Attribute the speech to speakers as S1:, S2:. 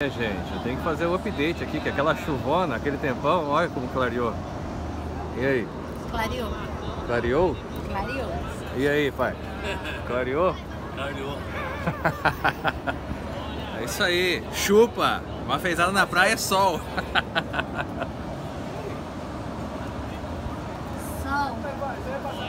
S1: É, gente, eu tenho que fazer o update aqui, que aquela chuvona, aquele tempão, olha como clareou. E aí?
S2: Clareou.
S1: Clareou?
S2: Clareou.
S1: E aí, pai? Clareou?
S3: Clareou.
S1: é isso aí, chupa! Uma feizada na praia é sol.
S2: Sol.